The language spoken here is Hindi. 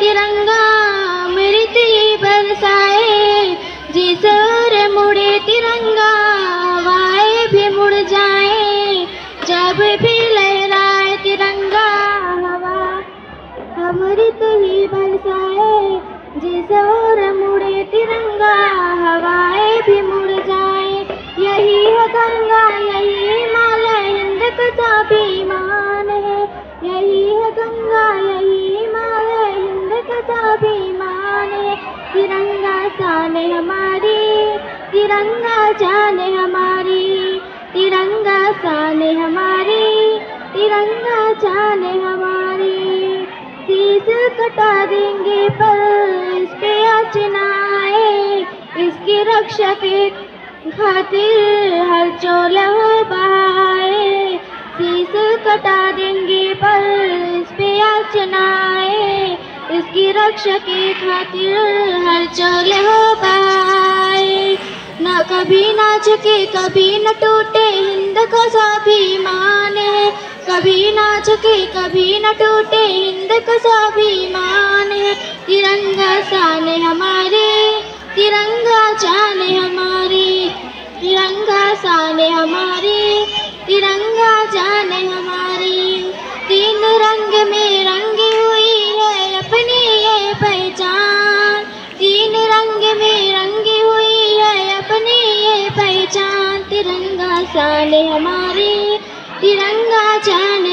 तिरंगा मृति बरसाए, जिस ओर मुड़े तिरंगा हवाएँ भी मुड़ जाए। जब भी लहराए तिरंगा, हवा अमृत ही बरसाए, जिस ओर मुड़े तिरंगा, हवाएँ भी मुड़ जाए। यही है गंगा, यही तिरंगा शान हमारी, तिरंगा जान हमारी, तिरंगा शान हमारी, तिरंगा जान हमारी। शीश कटा देंगे पर इस पे अचनाए इसकी रक्षा के खातिर हर चोल बहाए रक्षा के खातिर हर चोल हो बहाए न कभी ना झुके कभी न टूटे, हिंद का स्वाभिमान है कभी ना झुके कभी न टूटे, हिंद का स्वाभिमान है तिरंगा शान हमारे, तिरंगा जान हमारे। तिरंगा शान हमारे, तिरंगा तिरंगा साले हमारे तिरंगा जान